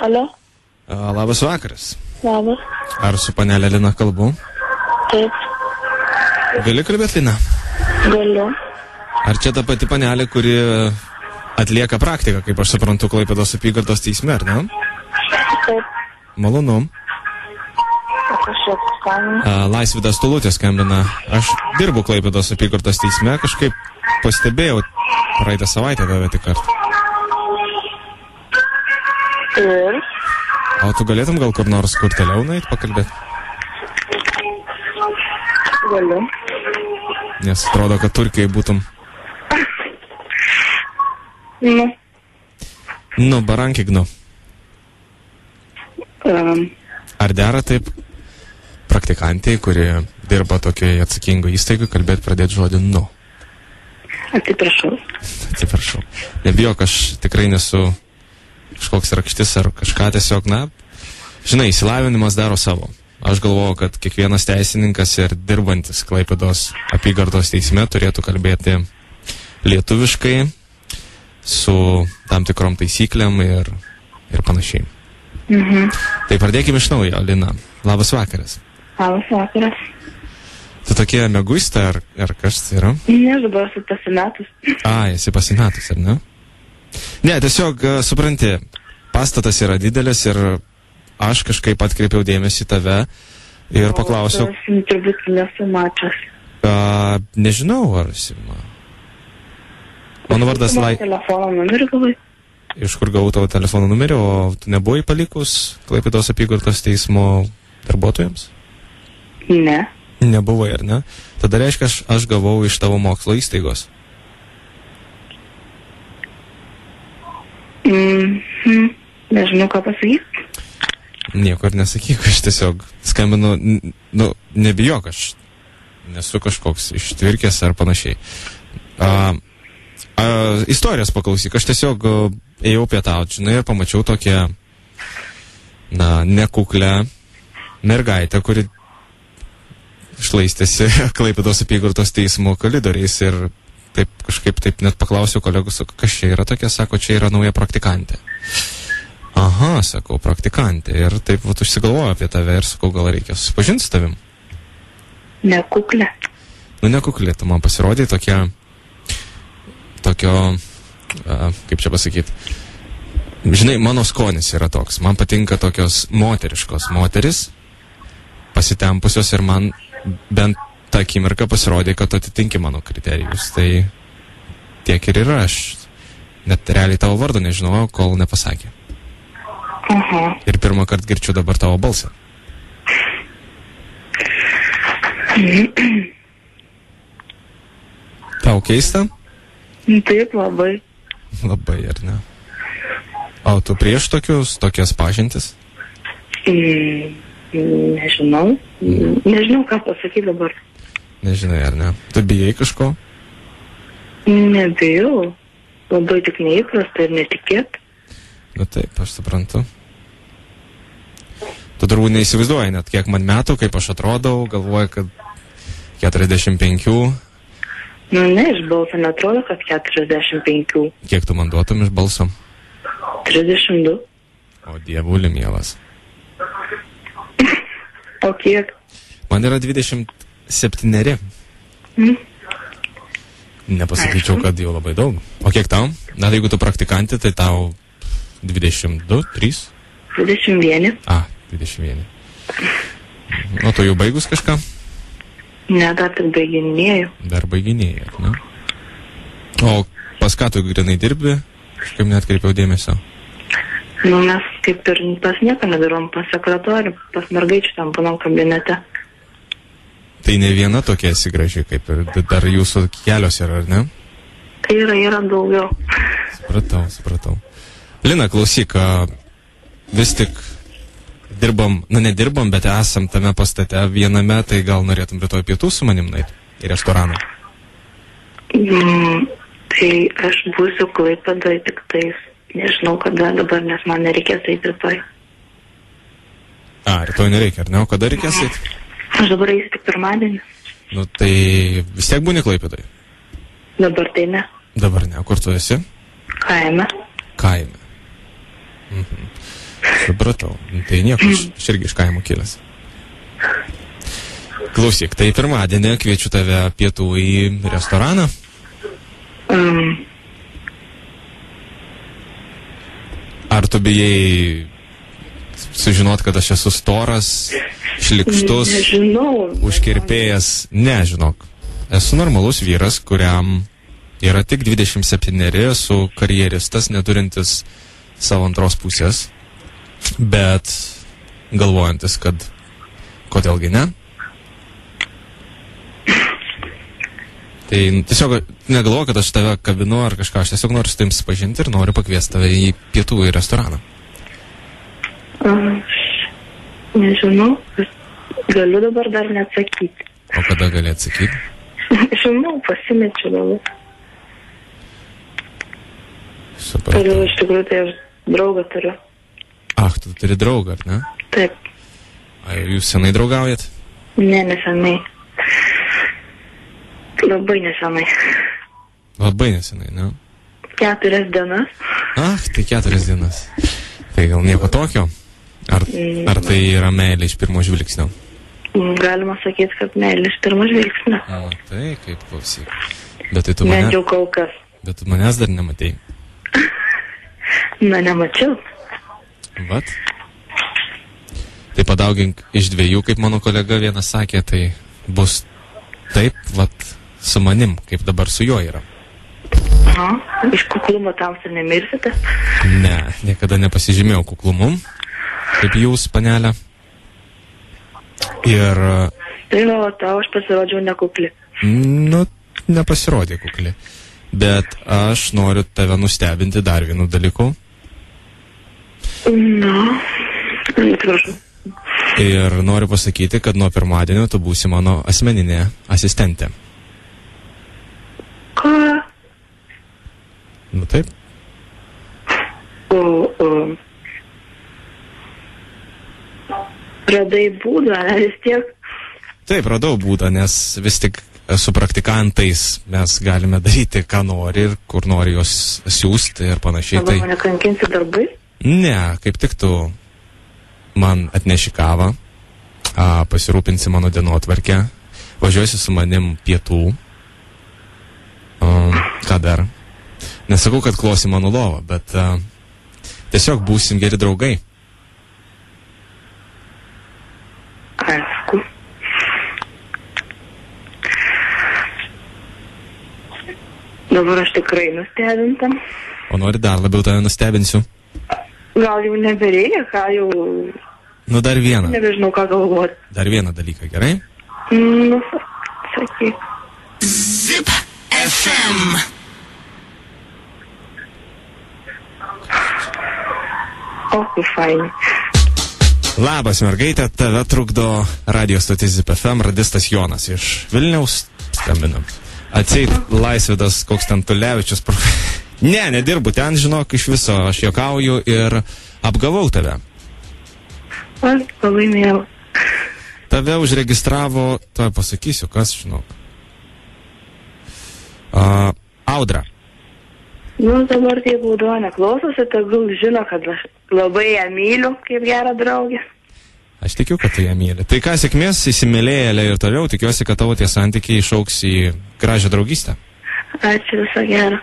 Alio, Labas vakaras. labas. Ar su panelė Lina kalbu? Taip, Gali kalbėti, Lina? galiu. Ar čia ta pati panelė, kuri atlieka praktiką, kaip aš suprantu, Klaipėdos apygardos teisme, ar ne? Taip, Malonu. Laisvidas Tulutė skambina. Aš dirbu Klaipėdos apygardos teisme, kažkaip pastebėjau praeitą savaitę tave tik kartą. Ir O tu galėtum gal kur nors kur toliau nueit pakalbėti? galiu. Nes atrodo, kad Turkijai būtum. Nu, Nu, barankignu. um, Ar dera taip praktikantai, kurie dirba tokioje atsakingo įstaigoje, kalbėti pradėti žodį nu? atsiprašau. Atsiprašau. Nebijok, aš tikrai nesu kažkoks rakštis ar kažką tiesiog, na, žinai, įsilavinimas daro savo. Aš galvoju, kad kiekvienas teisininkas ir dirbantis Klaipėdos apygardos teisme turėtų kalbėti lietuviškai su tam tikrom taisyklėm ir, ir panašiai. Mhm. Tai pradėkime iš naujo, Lina. Labas vakaras. Labas vakaras. Tu tokia meguista ar, ar kas tai yra? Ne, aš dabar esu pasimetus. A, esi pasimetus, ar ne? Ne, tiesiog e, supranti, pastatas yra didelis ir aš kažkaip atkreipiau dėmesį tave ir paklausiau, Aš turbūt nesu mačias. a, nežinau, ar esi. ma- Mano vardas Lai. Telefono numerį gavai? Iš kur gavau tavo telefono numerį, o tu nebuvai palikus Klaipėdos apygardos teismo darbuotojams? Ne. Nebuvai, ar ne? Tada reiškia, aš, aš gavau iš tavo mokslo įstaigos. Mhm. Nežinau, ką pasakyti. Nieko ir nesakyk, aš tiesiog skambinu, nu, nebijok, aš nesu kažkoks ištvirkęs ar panašiai. A, a, istorijos paklausyk, aš tiesiog ėjau pietauti, žinai, ir pamačiau tokią, na, nekuklę mergaitę, kuri šlaistėsi Klaipėdos apygardos teismo koridoriais ir taip kažkaip taip net paklausiau kolegų, kas čia yra tokia, sako, čia yra nauja praktikantė. Aha, sakau, praktikantė. Ir taip vat užsigalvoju apie tave ir sakau, gal reikia susipažinti su tavim. Nekuklė. Nu, nekuklė, tu man pasirodė tokia, tokio, a, kaip čia pasakyti. Žinai, mano skonis yra toks. Man patinka tokios moteriškos moteris, pasitempusios ir man bent tą akimirką pasirodė, kad atitinki mano kriterijus. Tai tiek ir yra. Aš net realiai tavo vardo nežinojau, kol nepasakė. Aha. Ir pirmą kartą girčiu dabar tavo balsą. Tau keista? Taip, labai. Labai, ar ne? O tu prieš tokius, tokias pažintis? Mm, nežinau. Mm, Nežinau, ką pasakyti dabar. Nežinai, ar ne? Tu bijai kažko? Nebijau. Labai tik neįprasta ir netikėt. Nu taip, aš suprantu. Tu turbūt neįsivaizduoji net, kiek man metų, kaip aš atrodau, galvoju, kad 45, Nu, ne, iš balso netrodo, kad 45. kiek tu man duotum iš balso? 32. O dievuli mielas. O kiek? Man yra 27. Mm. Nepasakyčiau, kad jau labai daug. O kiek tau? Na, jeigu tu praktikantė, tai tau 22, 3? 21. A, 21. O tu jau baigus kažką? Ne, dar tik baiginėjau. Dar baiginėjai, ar ne? O pas ką tu grinai dirbi? Kažkaip net kreipiau dėmesio. Nu, mes kaip ir pas nieką nedarom, pas sekretorių, pas mergaičių tam panam kabinete. Tai ne viena tokia esi graži, kaip ir dar jūsų kelios yra, ar ne? Tai yra, yra daugiau. Supratau, supratau. Lina, klausyk, vis tik dirbam, na nedirbam, bet esam tame pastate viename, tai gal norėtum rytoj pietų su manim nueiti į restoraną. Mm, tai aš būsiu klaipėdai tik tais. Nežinau kada dabar, nes man nereikės eiti rytoj. A, rytoj nereikia, ar ne? O kada reikės eiti? Aš dabar eisiu tik pirmadienį. Nu, tai vis tiek būni klaipėdai. Dabar tai ne. Dabar ne, kur tu esi? Kaime. Kaime. Mhm. Supratau. Tai nieko, aš, aš irgi iš kaimo kilęs. Klausyk, tai pirmadienį kviečiu tave pietų į restoraną. Um, Ar tu bijai sužinot, kad aš esu storas, šlikštus, nežinau. užkirpėjas? Ne, žinok. Esu normalus vyras, kuriam yra tik 27, esu karjeristas, neturintis savo antros pusės, bet galvojantis, kad kodėlgi ne. Tai tiesiog negalvoju, kad aš tave kabinu ar kažką, aš tiesiog noriu su tavim susipažinti ir noriu pakviesti tave į pietų į restoraną. Aš nežinau. Galiu dabar dar neatsakyti. O kada gali atsakyti? Žinau, pasimečiu. Turiu, Supratau. iš tikrųjų, tai aš draugą turiu. Ach, tu turi draugą, ar ne? Taip, Ar jūs senai draugaujat? ne nesenai. Labai nesenai. Labai nesenai, ne? Keturias dienas. Ach, tai keturias dienas. Tai gal nieko tokio? Ar, ar tai yra meilė iš pirmo žvilgsnio? Mm, Galima sakyti, kad meilė iš pirmo žvilgsnio. O, tai kaip klausyk. Bet tai tu, Bent mane, jau kol kas. bet tu manęs dar nematei. Na, nemačiau. Vat. Tai padaugink iš dviejų, kaip mano kolega vienas sakė, tai bus taip, vat, su manim, kaip dabar su juo yra. Aha. Iš kuklumo tamsi nemirsite. Ne, niekada nepasižymėjau kuklumu, kaip jūs, panelė. Ir, Tai o tau aš pasirodžiau nekukli. nu, nepasirodė kukli. Bet aš noriu tave nustebinti dar vienu dalyku. Na, atsiprašau. Ir noriu pasakyti, kad nuo pirmadienio tu būsi mano asmeninė asistentė. Ką? Nu taip. O, o. Radai būdą, ar vis tiek? Taip, radau būdą, nes vis tik su praktikantais mes galime daryti, ką nori ir kur nori juos siūsti ir panašiai. Tai mane kankinsi darbai? Ne, kaip tik tu man atneši kavą, a, pasirūpinsi mano dienotvarkę, važiuosi su manim pietų. A, ką dar? Nesakau, kad klosi mano lovą, bet a, tiesiog būsim geri draugai. Aišku. Dabar aš tikrai nustebintam. O nori dar labiau tave nustebinsiu? Gal jau nebereikia, ką jau Nu dar vieną, nebežinau, ką galvoti. dar vieną dalyką, gerai? Nu, sakyk. Zip FM. O, kaip fainai. Labas, mergaitė, tave trukdo radio stotis ZPFM radistas Jonas iš Vilniaus. Skambinam. Atseit Laisvidas, koks ten Tulevičius. Pro... Ne, nedirbu ten, žinok, iš viso aš juokauju ir apgavau tave. Aš labai mėlau. Tave užregistravo, to pasakysiu, kas žinok. Uh, Audra. Nu, dabar tie būdo neklausosi, tegul žino, kad aš labai ją myliu kaip gerą draugę. Aš tikiu, kad tu ją myli. Tai ką, sėkmės, įsimylėjėlė ir toliau, tikiuosi, kad tavo tie santykiai išauks į gražią draugystę. Ačiū visą gerą.